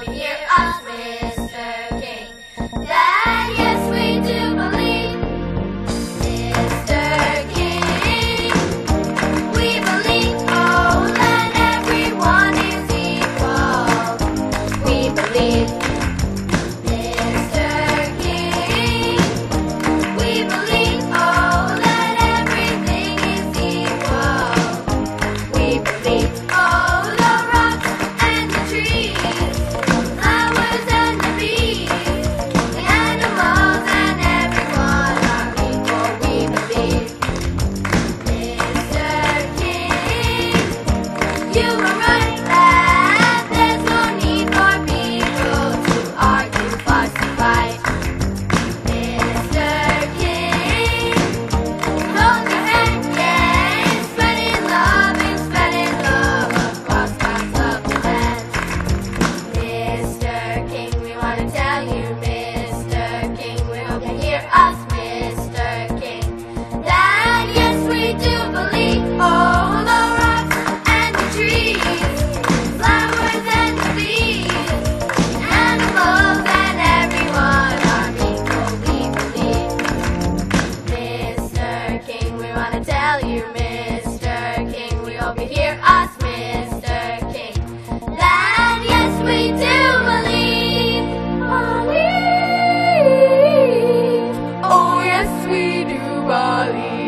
The year of Mr. King. That You are right. tell you, Mr. King, we hope you hear us, Mr. King, that yes, we do believe. Believe. Oh, yes, we do believe.